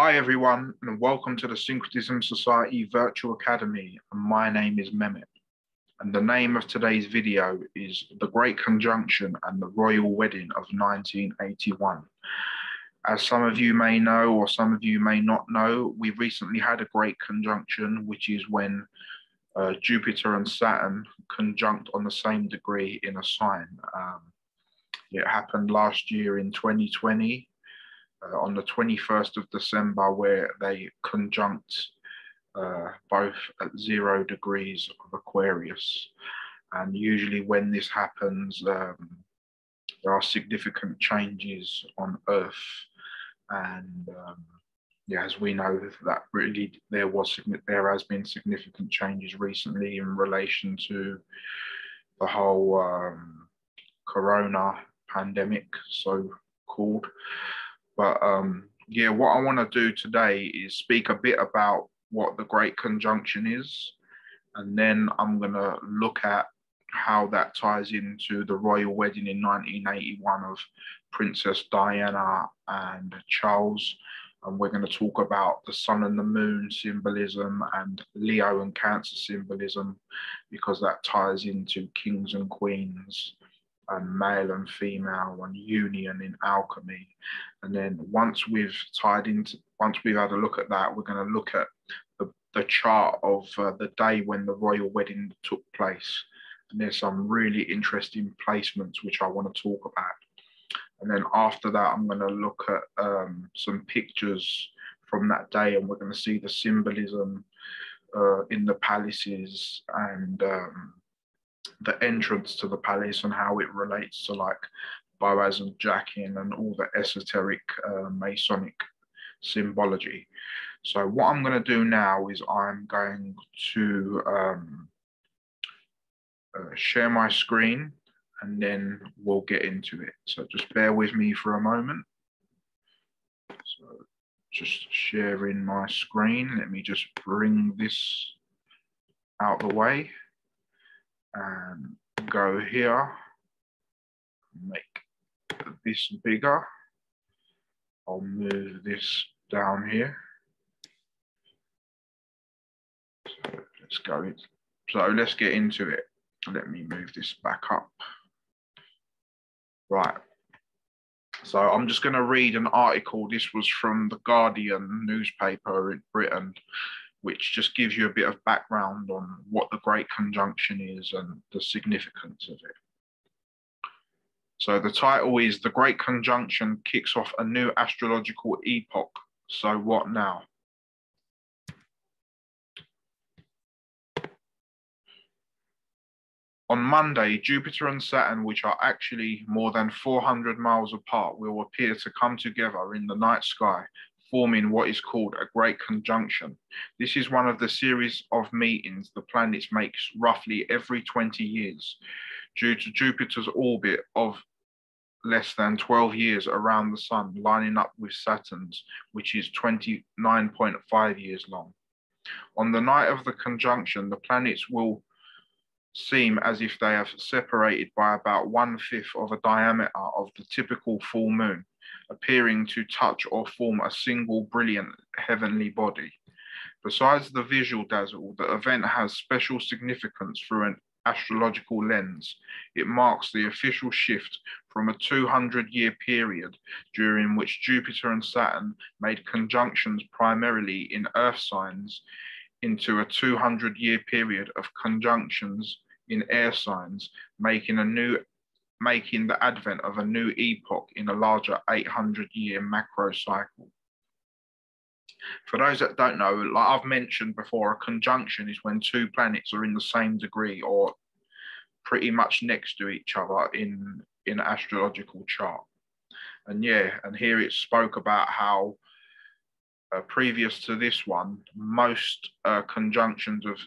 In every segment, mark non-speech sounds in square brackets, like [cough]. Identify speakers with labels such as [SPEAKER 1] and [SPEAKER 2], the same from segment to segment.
[SPEAKER 1] Hi, everyone, and welcome to the Syncretism Society Virtual Academy. My name is Mehmet. And the name of today's video is The Great Conjunction and the Royal Wedding of 1981. As some of you may know, or some of you may not know, we recently had a great conjunction, which is when uh, Jupiter and Saturn conjunct on the same degree in a sign. Um, it happened last year in 2020 uh, on the 21st of December, where they conjunct uh, both at zero degrees of Aquarius. And usually, when this happens, um, there are significant changes on Earth. And um, yeah, as we know, that really there was there has been significant changes recently in relation to the whole um, Corona pandemic, so called. But um, yeah, what I want to do today is speak a bit about what the Great Conjunction is, and then I'm going to look at how that ties into the royal wedding in 1981 of Princess Diana and Charles. And we're going to talk about the sun and the moon symbolism and Leo and Cancer symbolism because that ties into kings and queens and male and female and union in alchemy. And then once we've tied into, once we've had a look at that, we're going to look at the, the chart of uh, the day when the royal wedding took place. And there's some really interesting placements which I want to talk about. And then after that, I'm going to look at um, some pictures from that day and we're going to see the symbolism uh, in the palaces and um, the entrance to the palace and how it relates to like Boaz and Jachin and all the esoteric uh, Masonic symbology. So what I'm going to do now is I'm going to um, uh, share my screen and then we'll get into it. So just bear with me for a moment. So just sharing my screen. Let me just bring this out the way and go here, make this bigger. I'll move this down here. So let's go. So let's get into it. Let me move this back up. Right. So I'm just going to read an article. This was from the Guardian newspaper in Britain which just gives you a bit of background on what the Great Conjunction is and the significance of it. So the title is The Great Conjunction Kicks Off a New Astrological Epoch. So what now? On Monday, Jupiter and Saturn, which are actually more than 400 miles apart, will appear to come together in the night sky forming what is called a great conjunction. This is one of the series of meetings the planets make roughly every 20 years due to Jupiter's orbit of less than 12 years around the sun, lining up with Saturn's, which is 29.5 years long. On the night of the conjunction, the planets will seem as if they have separated by about one fifth of a diameter of the typical full moon appearing to touch or form a single brilliant heavenly body. Besides the visual dazzle, the event has special significance through an astrological lens. It marks the official shift from a 200 year period during which Jupiter and Saturn made conjunctions primarily in Earth signs into a 200 year period of conjunctions in air signs, making a new making the advent of a new epoch in a larger 800 year macro cycle. For those that don't know, like I've mentioned before, a conjunction is when two planets are in the same degree or pretty much next to each other in in astrological chart. And yeah, and here it spoke about how uh, previous to this one, most uh, conjunctions of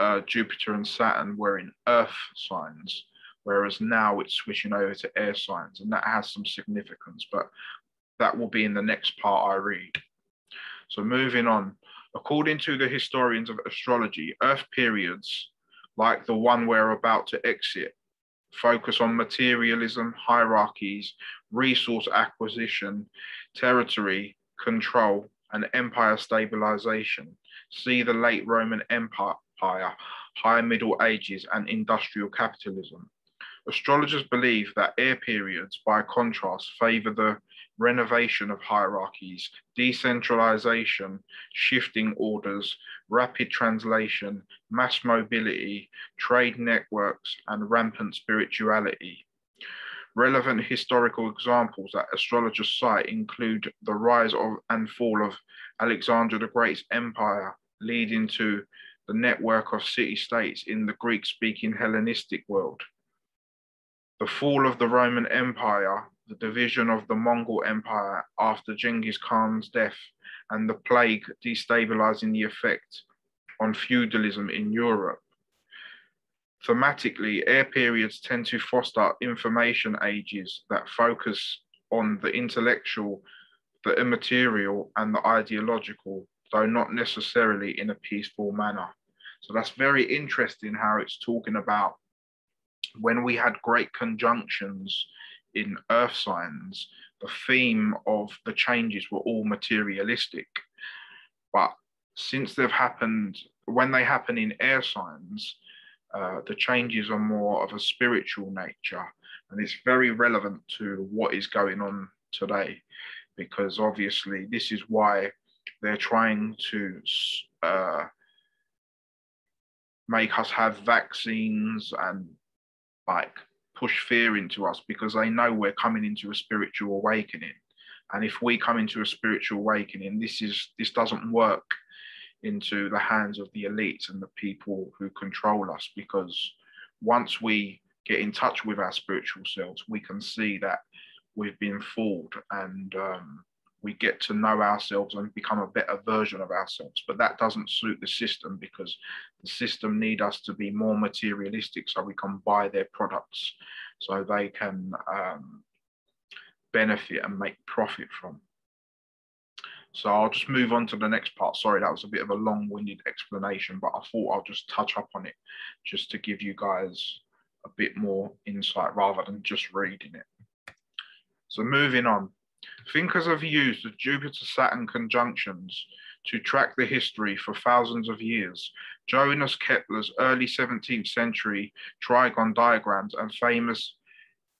[SPEAKER 1] uh, Jupiter and Saturn were in Earth signs, whereas now it's switching over to air signs, and that has some significance, but that will be in the next part I read. So moving on, according to the historians of astrology, Earth periods, like the one we're about to exit, focus on materialism, hierarchies, resource acquisition, territory, control, and empire stabilization. See the late Roman Empire, High Middle Ages, and industrial capitalism. Astrologers believe that air periods, by contrast, favor the renovation of hierarchies, decentralization, shifting orders, rapid translation, mass mobility, trade networks, and rampant spirituality. Relevant historical examples that astrologers cite include the rise of and fall of Alexander the Great's empire, leading to the network of city states in the Greek speaking Hellenistic world. The fall of the Roman Empire, the division of the Mongol Empire after Genghis Khan's death, and the plague destabilizing the effect on feudalism in Europe. Thematically, air periods tend to foster information ages that focus on the intellectual, the immaterial, and the ideological, though not necessarily in a peaceful manner. So that's very interesting how it's talking about when we had great conjunctions in earth signs, the theme of the changes were all materialistic. But since they've happened, when they happen in air signs, uh, the changes are more of a spiritual nature. And it's very relevant to what is going on today, because obviously, this is why they're trying to uh, make us have vaccines and like push fear into us because they know we're coming into a spiritual awakening. And if we come into a spiritual awakening, this is this doesn't work into the hands of the elites and the people who control us because once we get in touch with our spiritual selves, we can see that we've been fooled and um, we get to know ourselves and become a better version of ourselves. But that doesn't suit the system because the system need us to be more materialistic so we can buy their products so they can um, benefit and make profit from. So I'll just move on to the next part. Sorry, that was a bit of a long-winded explanation, but I thought I'll just touch up on it just to give you guys a bit more insight rather than just reading it. So moving on, thinkers have used the Jupiter-Saturn conjunctions to track the history for thousands of years. Johannes Kepler's early 17th century trigon diagrams and famous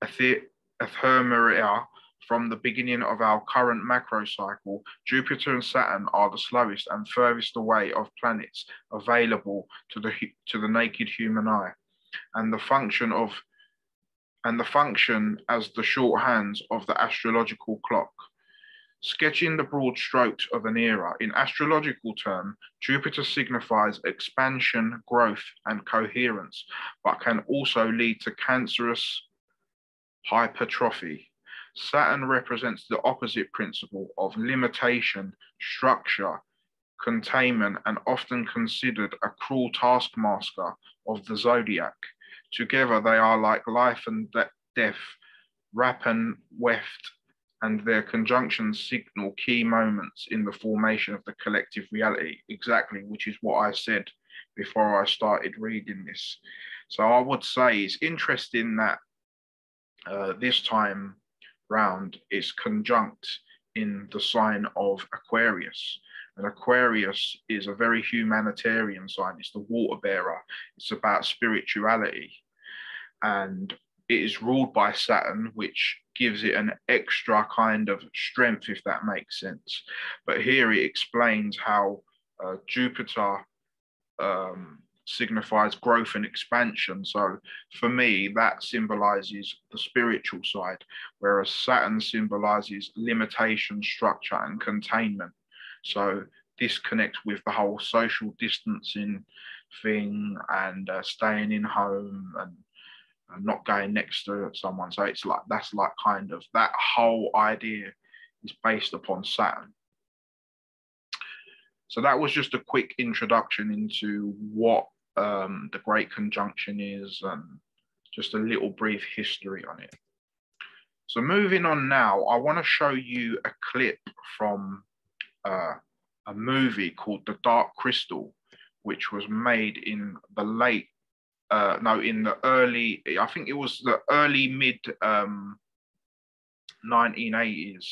[SPEAKER 1] ephemeria from the beginning of our current macro cycle, Jupiter and Saturn are the slowest and furthest away of planets available to the, to the naked human eye. And the function of and the function as the short hands of the astrological clock. Sketching the broad strokes of an era, in astrological term, Jupiter signifies expansion, growth, and coherence, but can also lead to cancerous hypertrophy, Saturn represents the opposite principle of limitation, structure, containment, and often considered a cruel taskmaster of the zodiac. Together, they are like life and de- death, rap and weft, and their conjunctions signal key moments in the formation of the collective reality, exactly, which is what I said before I started reading this. So I would say it's interesting that uh, this time round is conjunct in the sign of Aquarius. And Aquarius is a very humanitarian sign. It's the water bearer. It's about spirituality. And it is ruled by Saturn, which gives it an extra kind of strength, if that makes sense. But here it explains how uh, Jupiter um, signifies growth and expansion. So for me, that symbolizes the spiritual side, whereas Saturn symbolizes limitation, structure, and containment. So this connects with the whole social distancing thing and uh, staying in home and not going next to someone. So it's like that's like kind of that whole idea is based upon Saturn. So that was just a quick introduction into what um, the Great Conjunction is, and just a little brief history on it. So moving on now, I want to show you a clip from uh, a movie called The Dark Crystal, which was made in the late, uh, no, in the early, I think it was the early mid um, 1980s.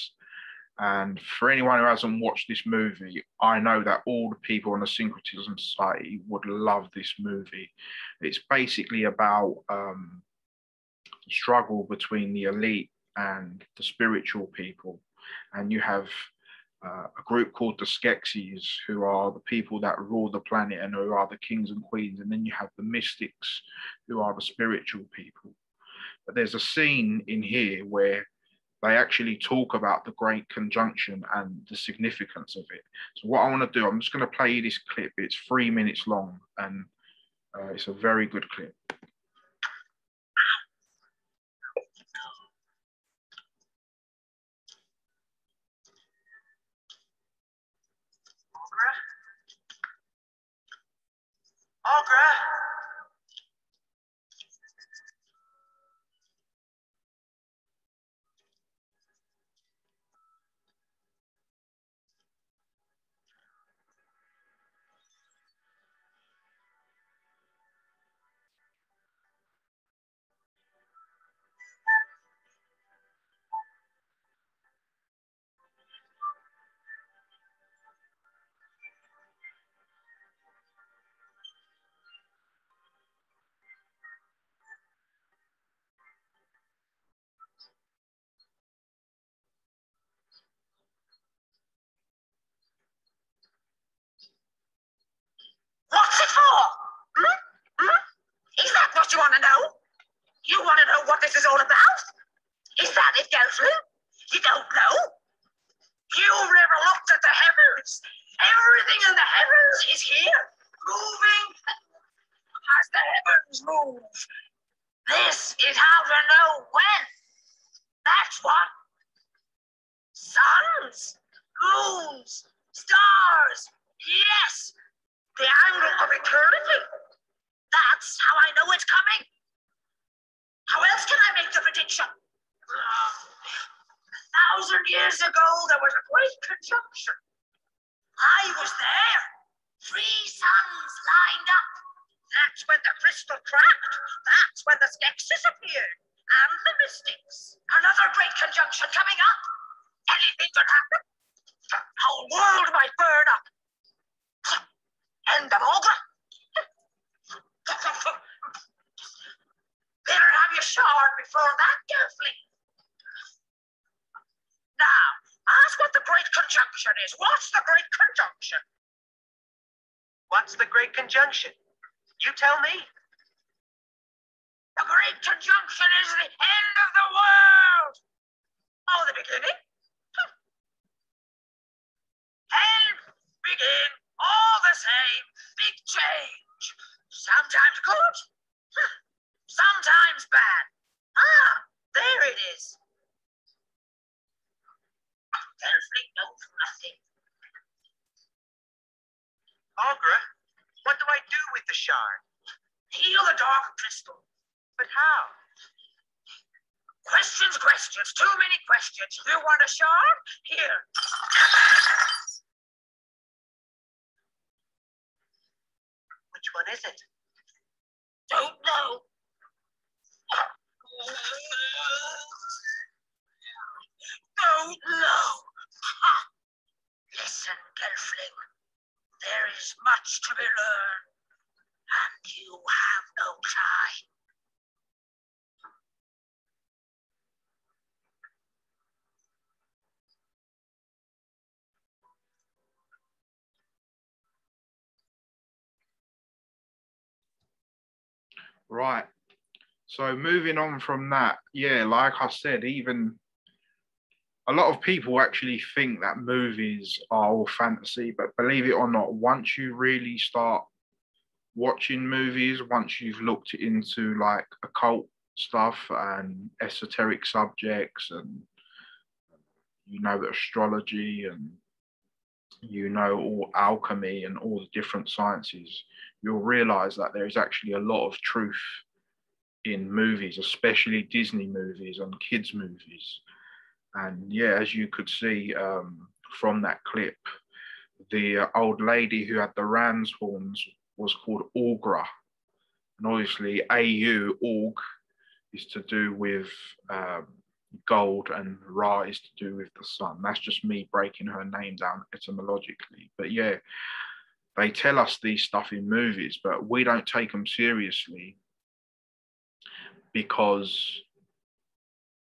[SPEAKER 1] And for anyone who hasn't watched this movie, I know that all the people in the Syncretism Society would love this movie. It's basically about um, the struggle between the elite and the spiritual people. And you have uh, a group called the Skeksis, who are the people that rule the planet and who are the kings and queens. And then you have the mystics, who are the spiritual people. But there's a scene in here where they actually talk about the Great Conjunction and the significance of it. So, what I want to do, I'm just going to play you this clip. It's three minutes long and uh, it's a very good clip.
[SPEAKER 2] Oh, Aughra.
[SPEAKER 3] you want to know? You want to know what this is all about? Is that it, Goatly? You don't know? You've never looked at the heavens. Everything in the heavens is here, moving as the heavens move. This is how to know when. That's what suns, moons, stars, yes, the angle of eternity. That's how I know it's coming. How else can I make the prediction? A thousand years ago, there was a great conjunction. I was there. Three suns lined up. That's when the crystal cracked. That's when the Skeksis appeared. And the Mystics. Another great conjunction coming up. Anything could happen. The whole world might burn up. End of all. [laughs] Better have your shower before that, Gelfling. Now, ask what the Great Conjunction is. What's the Great Conjunction?
[SPEAKER 2] What's the Great Conjunction? You tell me.
[SPEAKER 3] The Great Conjunction is the end of the world! Oh, the beginning? Hm. Hell, begin, all the same, big change. Sometimes good, [laughs] sometimes bad. Ah, there it is. Conflict knows nothing.
[SPEAKER 2] Aughra, what do I do with the shard?
[SPEAKER 3] Heal the dark crystal.
[SPEAKER 2] But how?
[SPEAKER 3] Questions, questions, too many questions. You want a shard? Here.
[SPEAKER 2] Which one is it?
[SPEAKER 3] Don't know. Don't know. Listen, Gelfling. There is much to be learned, and you have no time.
[SPEAKER 1] Right. So moving on from that, yeah, like I said, even a lot of people actually think that movies are all fantasy, but believe it or not, once you really start watching movies, once you've looked into like occult stuff and esoteric subjects and you know astrology and you know all alchemy and all the different sciences, you'll realize that there is actually a lot of truth in movies, especially Disney movies and kids' movies. And yeah, as you could see um, from that clip, the uh, old lady who had the ram's horns was called Aughra. And obviously, AU, Aug, is to do with um, gold, and Ra is to do with the sun. That's just me breaking her name down etymologically. But yeah, they tell us these stuff in movies, but we don't take them seriously because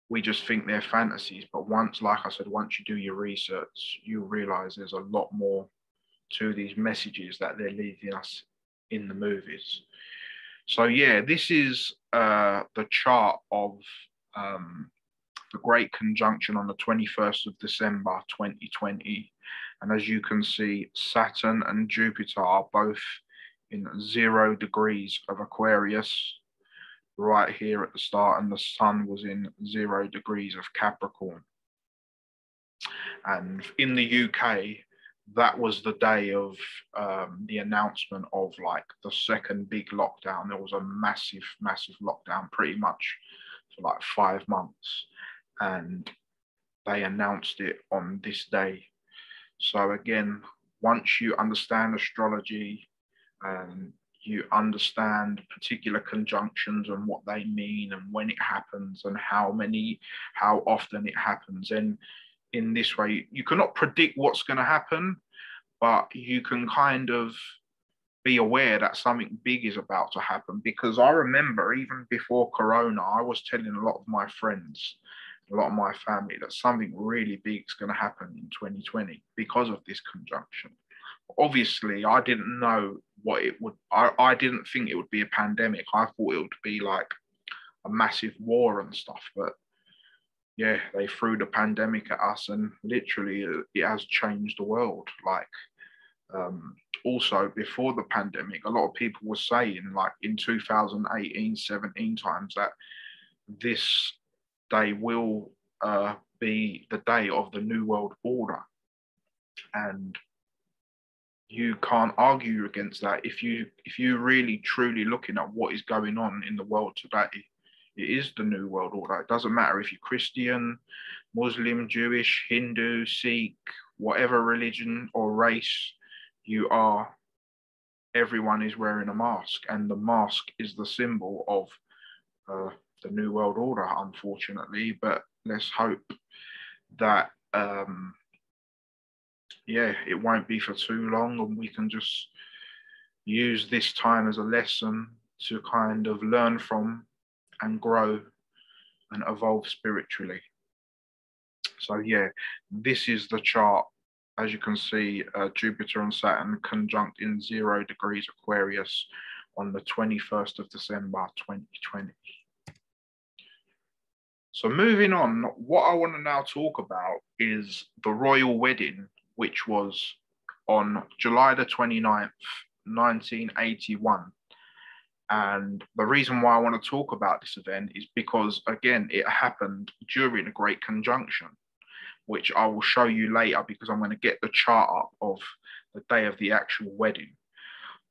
[SPEAKER 1] we just think they're fantasies. But once, like I said, once you do your research, you realize there's a lot more to these messages that they're leaving us in the movies. So yeah, this is uh, the chart of um, the Great Conjunction on the 21st of December 2020. And as you can see, Saturn and Jupiter are both in zero degrees of Aquarius right here at the start, and the Sun was in zero degrees of Capricorn. And in the UK, that was the day of um, the announcement of like the second big lockdown. There was a massive, massive lockdown pretty much for like five months. And they announced it on this day. So, again, once you understand astrology and you understand particular conjunctions and what they mean and when it happens and how many, how often it happens, and in this way. You cannot predict what's going to happen, but you can kind of be aware that something big is about to happen. Because I remember even before Corona, I was telling a lot of my friends, a lot of my family, that something really big is going to happen in 2020 because of this conjunction. Obviously, I didn't know what it would, I, I didn't think it would be a pandemic. I thought it would be like a massive war and stuff, but yeah, they threw the pandemic at us, and literally it has changed the world. Like, um, also before the pandemic, a lot of people were saying, like in 2018, 17 times, that this day will uh, be the day of the New World Order. And you can't argue against that if you if you're really truly looking at what is going on in the world today it is the New World Order. It doesn't matter if you're Christian, Muslim, Jewish, Hindu, Sikh, whatever religion or race you are, everyone is wearing a mask. And the mask is the symbol of uh, the New World Order, unfortunately. But let's hope that, um, yeah, it won't be for too long and we can just use this time as a lesson to kind of learn from and grow and evolve spiritually. So, yeah, this is the chart. As you can see, uh, Jupiter and Saturn conjunct in zero degrees Aquarius on the 21st of December 2020. So, moving on, what I want to now talk about is the royal wedding, which was on July the 29th, 1981 and the reason why I want to talk about this event is because, again, it happened during a great conjunction, which I will show you later because I'm going to get the chart up of the day of the actual wedding.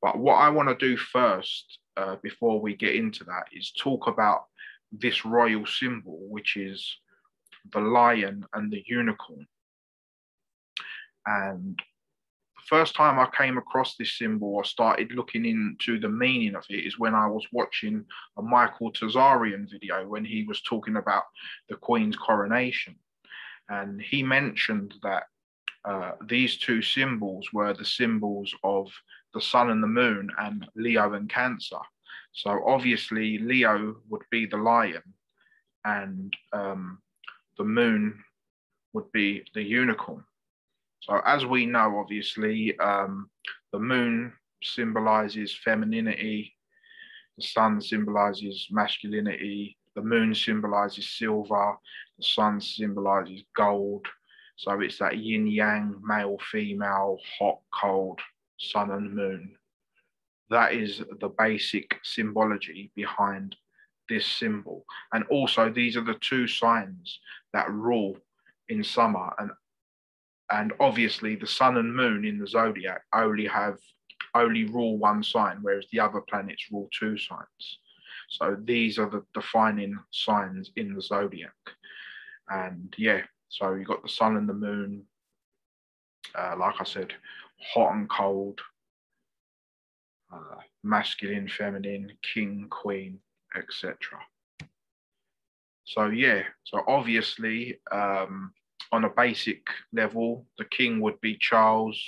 [SPEAKER 1] But what I want to do first, uh, before we get into that, is talk about this royal symbol, which is the lion and the unicorn. And the first time I came across this symbol or started looking into the meaning of it is when I was watching a Michael Tsarion video when he was talking about the Queen's coronation. And he mentioned that uh, these two symbols were the symbols of the sun and the moon and Leo and Cancer. So obviously, Leo would be the lion, and um, the moon would be the unicorn. So, as we know, obviously, um, the moon symbolizes femininity, the sun symbolizes masculinity, the moon symbolizes silver, the sun symbolizes gold. So, it's that yin yang, male, female, hot, cold, sun and moon. That is the basic symbology behind this symbol. And also, these are the two signs that rule in summer. And and obviously the sun and moon in the zodiac only have only rule one sign whereas the other planets rule two signs. So these are the defining signs in the zodiac. And yeah so you got the sun and the moon uh, like i said hot and cold uh, masculine feminine king queen etc So yeah, so obviously um, on a basic level, the king would be Charles,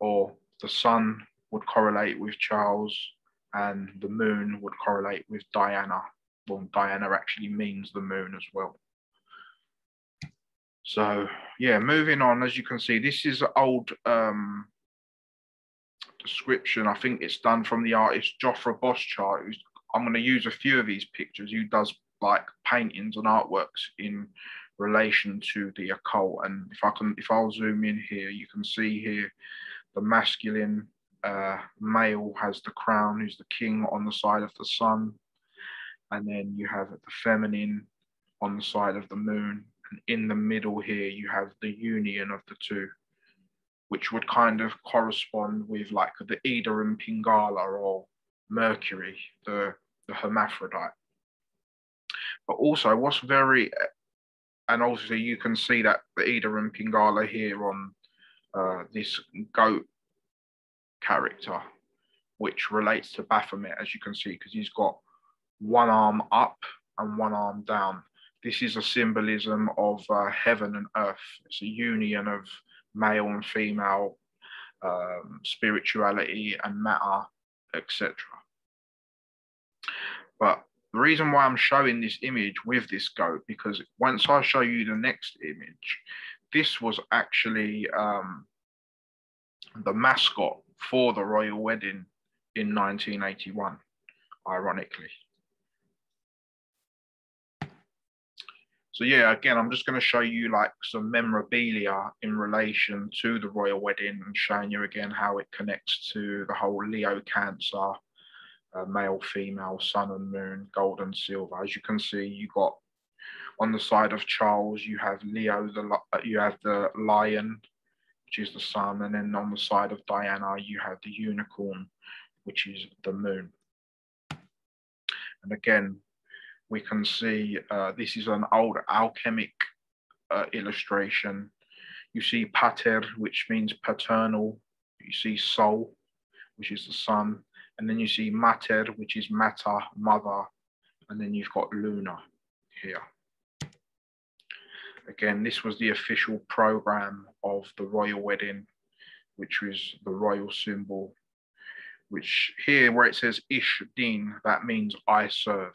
[SPEAKER 1] or the sun would correlate with Charles, and the moon would correlate with Diana. Well, Diana actually means the moon as well. So yeah, moving on, as you can see, this is old um, description. I think it's done from the artist Johfra Bosschart. Who's, I'm going to use a few of these pictures. Who does like paintings and artworks in relation to the occult. And if I can, if I'll zoom in here, you can see here the masculine uh, male has the crown, who's the king on the side of the sun, and then you have the feminine on the side of the moon, and in the middle here you have the union of the two, which would kind of correspond with like the Ida and Pingala or Mercury, the the hermaphrodite. But also, what's very and obviously you can see that the Ida and Pingala here on uh, this goat character, which relates to Baphomet, as you can see, because he's got one arm up and one arm down. This is a symbolism of uh, heaven and earth. It's a union of male and female um, spirituality and matter, etc. But the reason why I'm showing this image with this goat, because once I show you the next image, this was actually um, the mascot for the royal wedding in 1981, ironically. So yeah, again, I'm just going to show you like some memorabilia in relation to the royal wedding and showing you again how it connects to the whole Leo Cancer uh, male, female, sun and moon, gold and silver. As you can see, you got on the side of Charles, you have Leo, the uh, you have the lion, which is the sun, and then on the side of Diana, you have the unicorn, which is the moon. And again, we can see uh, this is an old alchemic uh, illustration. You see pater, which means paternal. You see sol, which is the sun. And then you see mater, which is matter, mother. And then you've got Luna here. Again, this was the official program of the royal wedding, which was the royal symbol, which here where it says Ich Dien, that means I serve.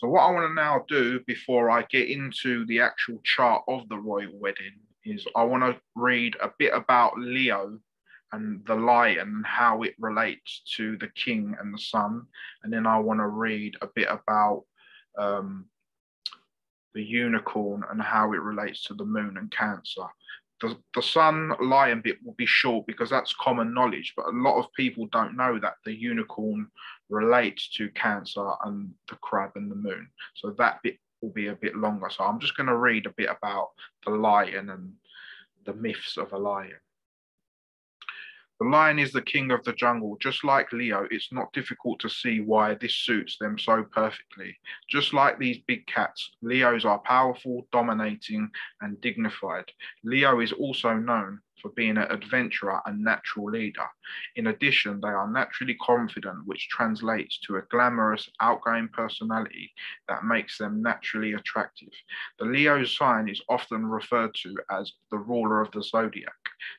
[SPEAKER 1] So what I want to now do before I get into the actual chart of the royal wedding is I want to read a bit about Leo and the lion and how it relates to the king and the sun. And then I want to read a bit about um, the unicorn and how it relates to the moon and cancer. The, the sun lion bit will be short because that's common knowledge, but a lot of people don't know that the unicorn relates to cancer and the crab and the moon. So that bit will be a bit longer. So I'm just going to read a bit about the lion and the myths of a lion. The lion is the king of the jungle. Just like Leo, it's not difficult to see why this suits them so perfectly. Just like these big cats, Leos are powerful, dominating, and dignified. Leo is also known for being an adventurer and natural leader. In addition, they are naturally confident, which translates to a glamorous, outgoing personality that makes them naturally attractive. The Leo sign is often referred to as the ruler of the zodiac.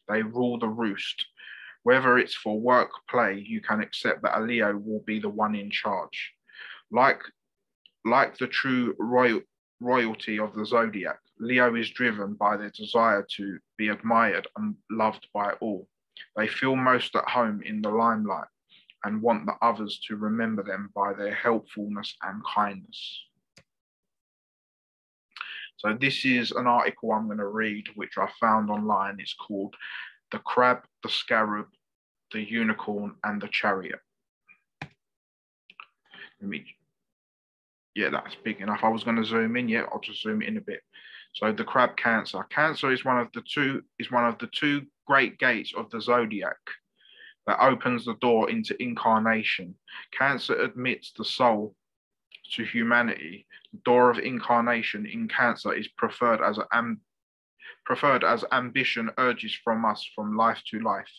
[SPEAKER 1] They rule the roost whether it's for work, play, you can accept that a Leo will be the one in charge. Like, like the true royal, royalty of the zodiac, Leo is driven by their desire to be admired and loved by all. They feel most at home in the limelight and want the others to remember them by their helpfulness and kindness. So this is an article I'm going to read, which I found online. It's called the crab, the scarab, the unicorn, and the chariot. Let me, yeah, that's big enough. I was going to zoom in. Yeah, I'll just zoom in a bit. So the crab cancer. Cancer is one of the two is one of the two great gates of the zodiac that opens the door into incarnation. Cancer admits the soul to humanity. The door of incarnation in Cancer is preferred as an preferred as ambition urges from us from life to life.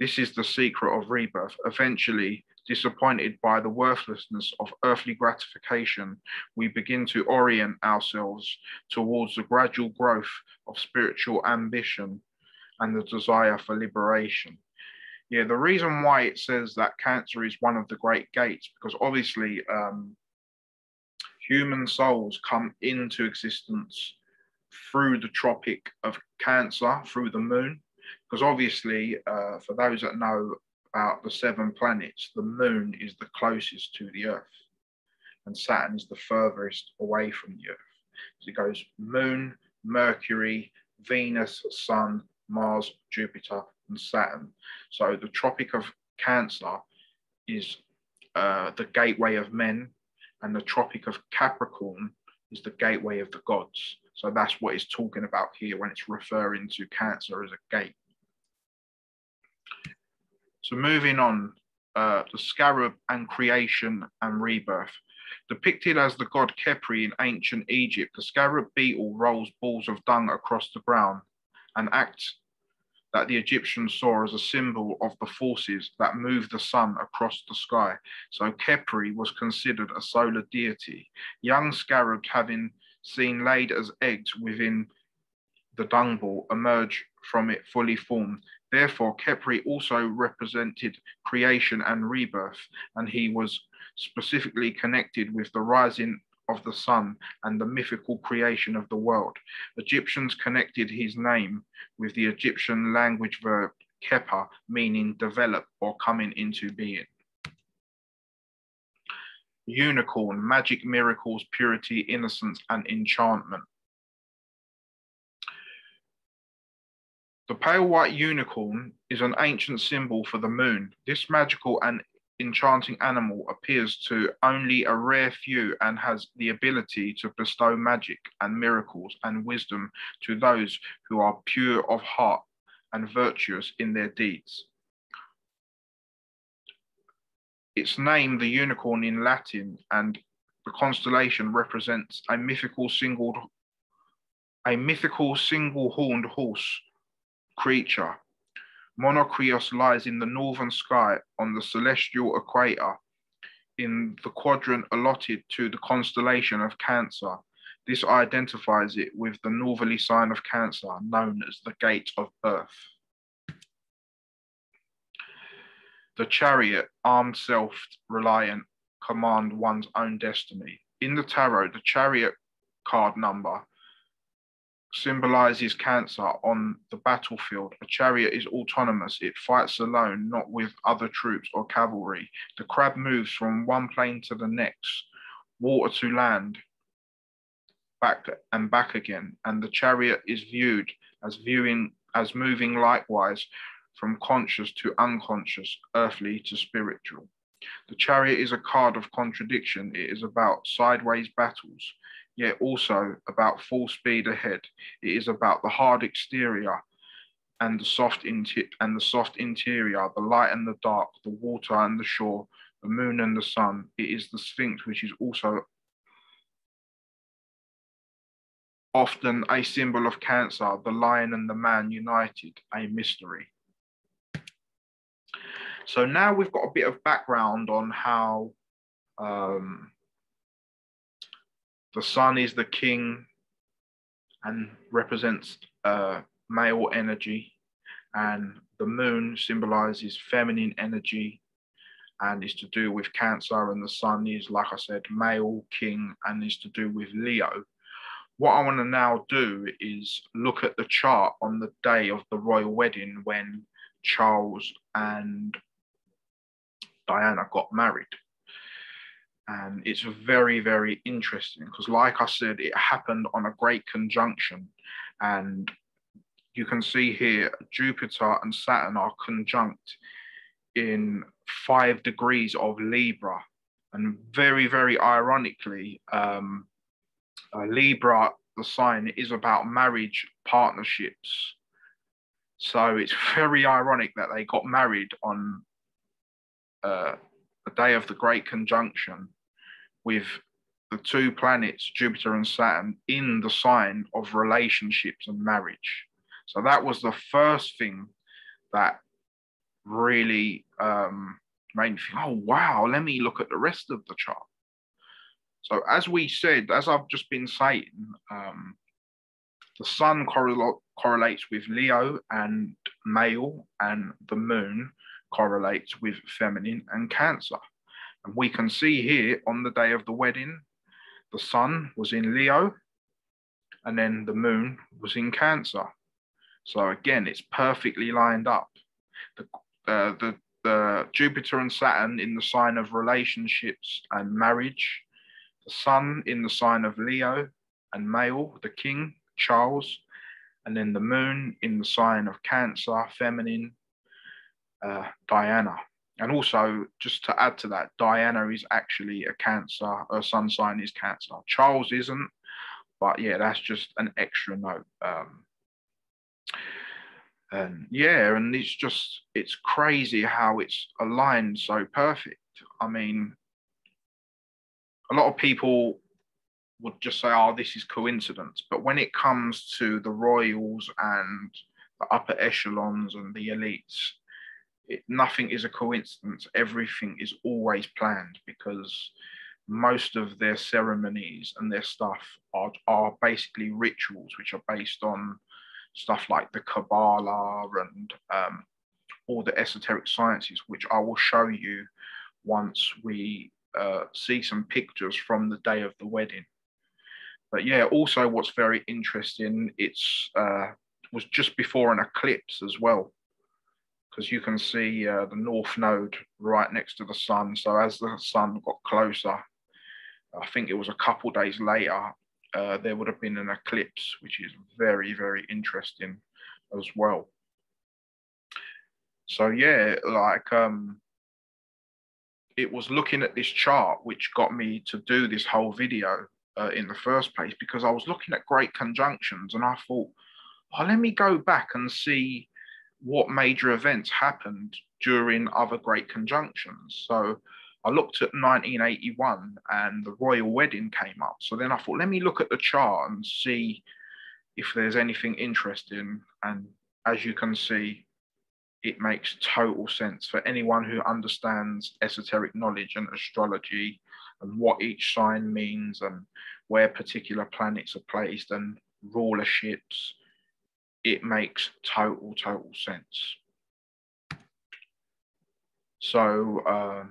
[SPEAKER 1] This is the secret of rebirth. Eventually, disappointed by the worthlessness of earthly gratification, we begin to orient ourselves towards the gradual growth of spiritual ambition and the desire for liberation. Yeah, the reason why it says that cancer is one of the great gates, because obviously um, human souls come into existence through the tropic of Cancer, through the moon. Because obviously, uh, for those that know about the seven planets, the moon is the closest to the Earth, and Saturn is the furthest away from the Earth. So it goes moon, Mercury, Venus, Sun, Mars, Jupiter, and Saturn. So the Tropic of Cancer is uh, the gateway of men, and the Tropic of Capricorn is the gateway of the gods. So that's what it's talking about here when it's referring to Cancer as a gate. So moving on, uh, the scarab and creation and rebirth. Depicted as the god Khepri in ancient Egypt, the scarab beetle rolls balls of dung across the ground, an act that the Egyptians saw as a symbol of the forces that move the sun across the sky. So Khepri was considered a solar deity. Young scarabs having seen laid as eggs within the dung ball emerge from it fully formed. Therefore, Khepri also represented creation and rebirth, and he was specifically connected with the rising of the sun and the mythical creation of the world. Egyptians connected his name with the Egyptian language verb kheper, meaning develop or coming into being. Unicorn, magic miracles, purity, innocence, and enchantment. The pale white unicorn is an ancient symbol for the moon. This magical and enchanting animal appears to only a rare few and has the ability to bestow magic and miracles and wisdom to those who are pure of heart and virtuous in their deeds. Its name, the unicorn in Latin, and the constellation represents a mythical single a mythical single-horned horse creature Monoceros lies in the northern sky on the celestial equator in the quadrant allotted to the constellation of Cancer. This identifies it with the northerly sign of Cancer, known as the Gate of Birth. The chariot, armed, self reliant, command one's own destiny. In the tarot, the chariot card number symbolizes cancer on the battlefield. A chariot is autonomous. It fights alone, not with other troops or cavalry. The crab moves from one plane to the next, water to land, back and back again. And the chariot is viewed as viewing as moving likewise from conscious to unconscious, earthly to spiritual. The chariot is a card of contradiction. It is about sideways battles yet also about full speed ahead. It is about the hard exterior and the soft inti- and the soft interior, the light and the dark, the water and the shore, the moon and the sun. It is the Sphinx, which is also often a symbol of cancer, the lion and the man united, a mystery. So now we've got a bit of background on how um, the sun is the king and represents uh, male energy, and the moon symbolizes feminine energy and is to do with Cancer, and the sun is, like I said, male king and is to do with Leo. What I want to now do is look at the chart on the day of the royal wedding when Charles and Diana got married. And it's very very interesting because like i said it happened on a great conjunction. And you can see here jupiter and saturn are conjunct in five degrees of libra. And very very ironically um, uh, libra the sign is about marriage partnerships. So it's [laughs] very ironic that they got married on uh, the day of the great conjunction with the two planets, Jupiter and Saturn, in the sign of relationships and marriage. So that was the first thing that really um, made me think, oh, wow, let me look at the rest of the chart. So, as we said, as I've just been saying, um, the sun correl- correlates with Leo and male, and the moon correlates with feminine and Cancer. And we can see here on the day of the wedding, the sun was in Leo, and then the moon was in Cancer. So again, it's perfectly lined up. The, uh, the, the Jupiter and Saturn in the sign of relationships and marriage, the sun in the sign of Leo and male, the king, Charles, and then the moon in the sign of Cancer, feminine, uh, Diana. And also, just to add to that, Diana is actually a Cancer, her sun sign is Cancer. Charles isn't, but yeah, that's just an extra note. Um, and yeah, and it's just, it's crazy how it's aligned so perfect. I mean, a lot of people would just say, oh, this is coincidence. But when it comes to the royals and the upper echelons and the elites, it, nothing is a coincidence. Everything is always planned because most of their ceremonies and their stuff are, are basically rituals which are based on stuff like the Kabbalah and um, all the esoteric sciences, which I will show you once we uh, see some pictures from the day of the wedding. But yeah, also what's very interesting, it's uh, was just before an eclipse as well, because you can see uh, the north node right next to the sun. So as the sun got closer, I think it was a couple days later, uh, there would have been an eclipse, which is very, very interesting as well. So yeah, like um, it was looking at this chart which got me to do this whole video uh, in the first place because I was looking at great conjunctions and I thought, oh, let me go back and see what major events happened during other great conjunctions. So I looked at 1981 and the royal wedding came up. So then I thought, let me look at the chart and see if there's anything interesting. And as you can see, it makes total sense for anyone who understands esoteric knowledge and astrology and what each sign means and where particular planets are placed and rulerships, it makes total, total sense. So, uh,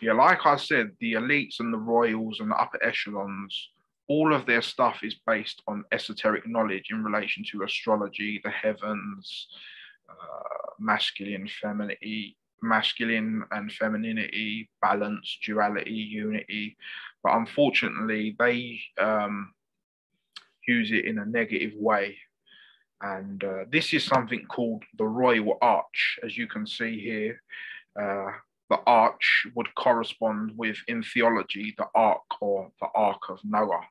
[SPEAKER 1] yeah, like I said, the elites and the royals and the upper echelons, all of their stuff is based on esoteric knowledge in relation to astrology, the heavens, uh, masculine, femininity, masculine and femininity, balance, duality, unity. But unfortunately, they um, use it in a negative way. And uh, this is something called the Royal Arch, as you can see here. Uh, the arch would correspond with, in theology, the ark or the ark of Noah.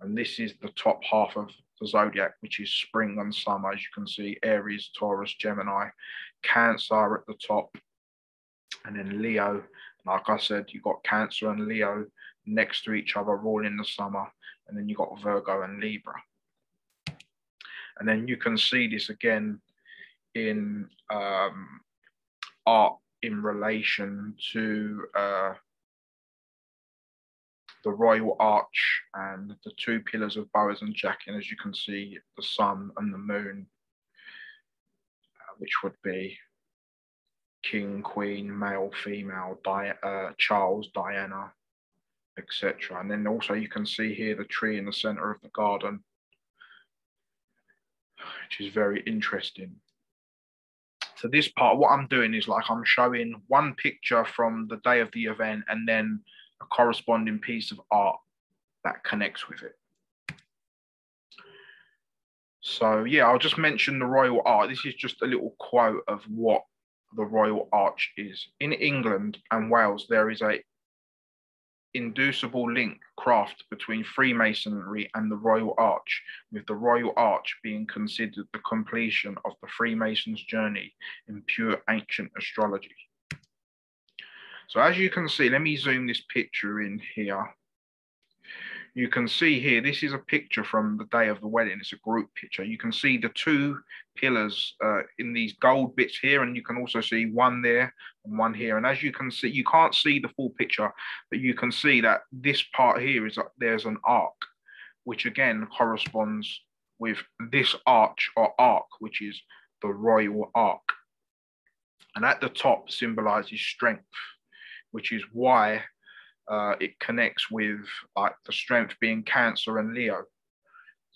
[SPEAKER 1] And this is the top half of the zodiac, which is spring and summer. As you can see, Aries, Taurus, Gemini, Cancer at the top, and then Leo. Like I said, you've got Cancer and Leo next to each other, all in the summer, and then you've got Virgo and Libra. And then you can see this again in um, art in relation to uh, the royal arch and the two pillars of Boaz and Jachin. And as you can see, the sun and the moon, uh, which would be king, queen, male, female, Di- uh, Charles, Diana, etc. And then also you can see here the tree in the center of the garden, which is very interesting. So this part, what I'm doing is like I'm showing one picture from the day of the event and then a corresponding piece of art that connects with it. So yeah, I'll just mention the Royal Arch. This is just a little quote of what the Royal Arch is. In England and Wales, there is a inducible link craft between Freemasonry and the Royal Arch, with the Royal Arch being considered the completion of the Freemasons' journey in pure ancient astrology. So as you can see, let me zoom this picture in here. You can see here, this is a picture from the day of the wedding. It's a group picture. You can see the two pillars uh, in these gold bits here, and you can also see one there and one here. And as you can see, you can't see the full picture, but you can see that this part here is there's an arc, which again corresponds with this arch or arc, which is the royal arc. And at the top symbolizes strength, which is why uh, it connects with like the strength being Cancer and Leo,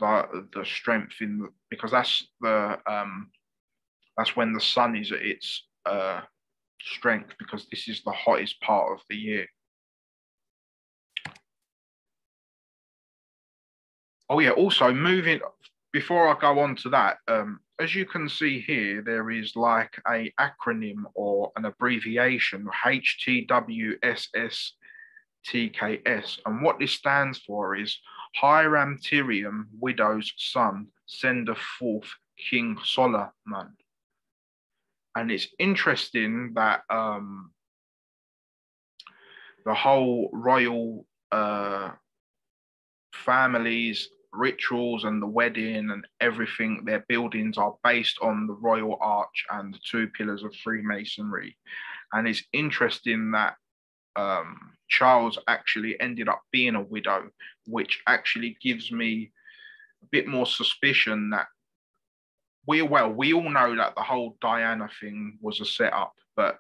[SPEAKER 1] the the strength in because that's the um, that's when the sun is at its uh, strength because this is the hottest part of the year. Oh yeah, also moving before I go on to that, um, as you can see here, there is like a acronym or an abbreviation, HTWSS TKS. And what this stands for is Hiram Tyrian, widow's son, sender forth King Solomon. And it's interesting that um, the whole royal uh, families, rituals, and the wedding and everything, their buildings are based on the royal arch and the two pillars of Freemasonry. And it's interesting that um, Charles actually ended up being a widow, which actually gives me a bit more suspicion that we well, we all know that the whole Diana thing was a setup, but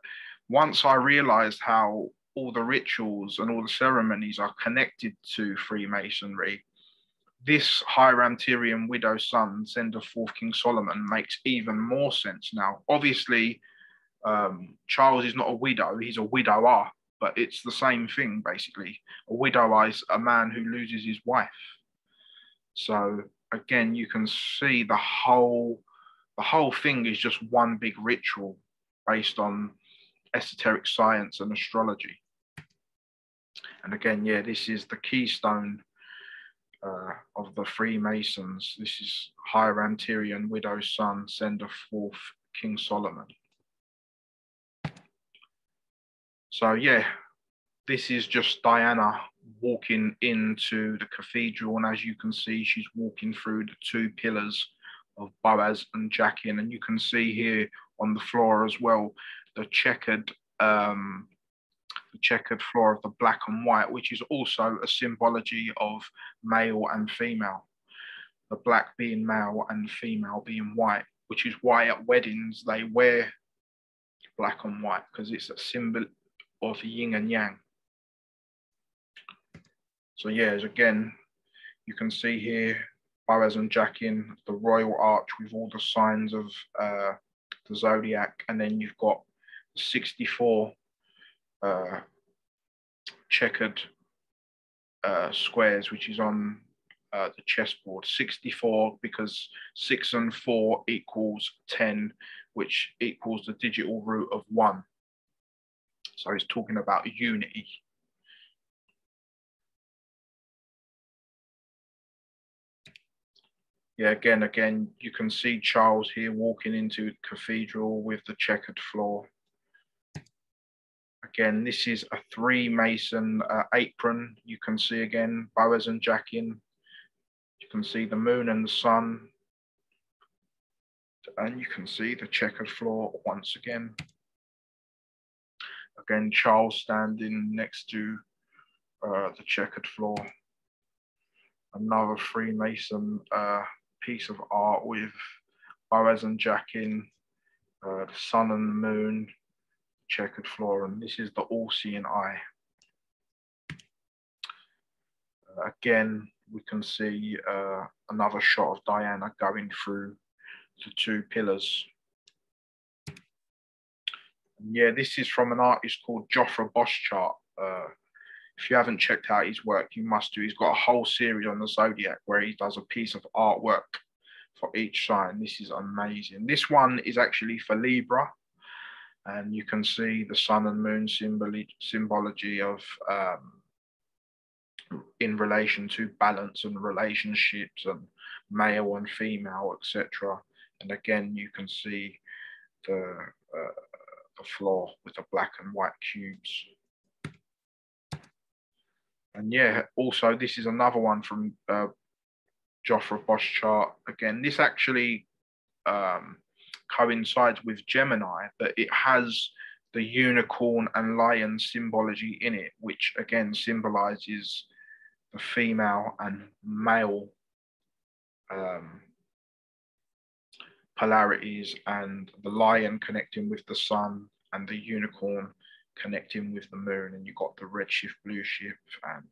[SPEAKER 1] once I realized how all the rituals and all the ceremonies are connected to Freemasonry, this Hiram Tyrian widow son, sender forth King Solomon, makes even more sense now. Obviously, um, Charles is not a widow, he's a widower, but it's the same thing basically. A widow is a man who loses his wife. So again, you can see the whole the whole thing is just one big ritual based on esoteric science and astrology. And again, yeah, this is the keystone uh, of the Freemasons. This is Hiram Tyrian, widow's son, sender forth King Solomon. So yeah, this is just Diana walking into the cathedral, and as you can see, she's walking through the two pillars of Boaz and Jachin, and you can see here on the floor as well the checkered um, the checkered floor of the black and white, which is also a symbology of male and female. The black being male and female being white, which is why at weddings they wear black and white because it's a symbol of yin and yang. So yeah, as again, you can see here, Boaz and Jachin, the royal arch with all the signs of uh, the zodiac, and then you've got 64 uh, checkered uh, squares, which is on uh, the chessboard. 64 because six and four equals 10, which equals the digital root of one. So he's talking about unity. Yeah, again, again, you can see Charles here walking into the cathedral with the checkered floor. Again, this is a Freemason uh, apron. You can see again, Boaz and Jachin. You can see the moon and the sun. And you can see the checkered floor once again. Again, Charles standing next to uh, the checkered floor. Another Freemason uh, piece of art with Boaz and Jachin, uh, the sun and the moon, checkered floor, and this is the all-seeing eye. Uh, again, we can see uh, another shot of Diana going through the two pillars yeah, this is from an artist called Johfra Bosschart. Uh, if you haven't checked out his work, you must do. He's got a whole series on the zodiac where he does a piece of artwork for each sign. This is amazing. This one is actually for Libra, and you can see the sun and moon symbology, symbology of um, in relation to balance and relationships and male and female, etc. And again, you can see the uh, the floor with the black and white cubes. And yeah, also this is another one from uh, Johfra Bosschart. Again, this actually um, coincides with Gemini, but it has the unicorn and lion symbology in it, which again symbolizes the female and male um, polarities and the lion connecting with the sun and the unicorn connecting with the moon. And you've got the redshift blue shift and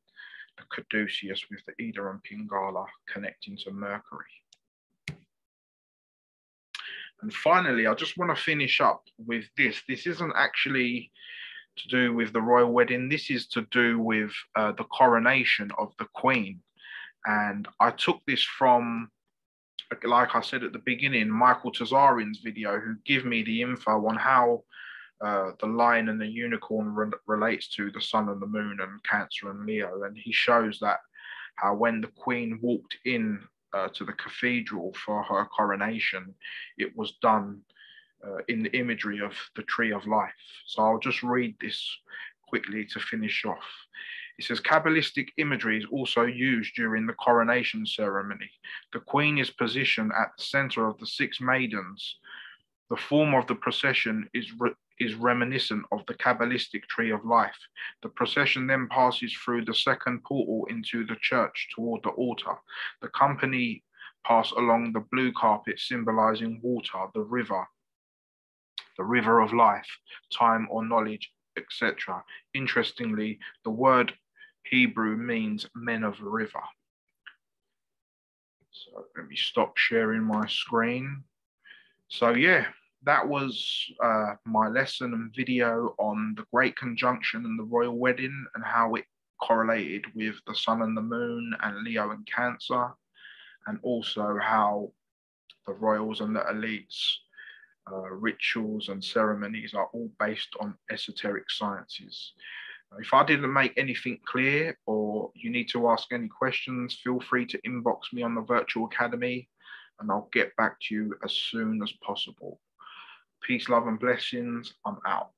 [SPEAKER 1] the caduceus with the Ida and Pingala connecting to Mercury. And finally, I just want to finish up with this. This isn't actually to do with the royal wedding. This is to do with uh, the coronation of the Queen. And I took this from, like I said at the beginning, Michael Tsarion's video, who give me the info on how uh, the lion and the unicorn re relates to the sun and the moon and Cancer and Leo. And he shows that how when the Queen walked in uh, to the cathedral for her coronation, it was done uh, in the imagery of the tree of life. So I'll just read this quickly to finish off. It says Kabbalistic imagery is also used during the coronation ceremony. The queen is positioned at the center of the six maidens. The form of the procession is, re is reminiscent of the Kabbalistic tree of life. The procession then passes through the second portal into the church toward the altar. The company pass along the blue carpet symbolizing water, the river, the river of life, time or knowledge, etc. Interestingly, the word Hebrew means men of river. So let me stop sharing my screen. So yeah, that was uh, my lesson and video on the Great Conjunction and the Royal Wedding and how it correlated with the Sun and the Moon and Leo and Cancer, and also how the royals and the elites uh, rituals and ceremonies are all based on esoteric sciences. If I didn't make anything clear or you need to ask any questions, feel free to inbox me on the Virtual Academy and I'll get back to you as soon as possible. Peace, love, and blessings. I'm out.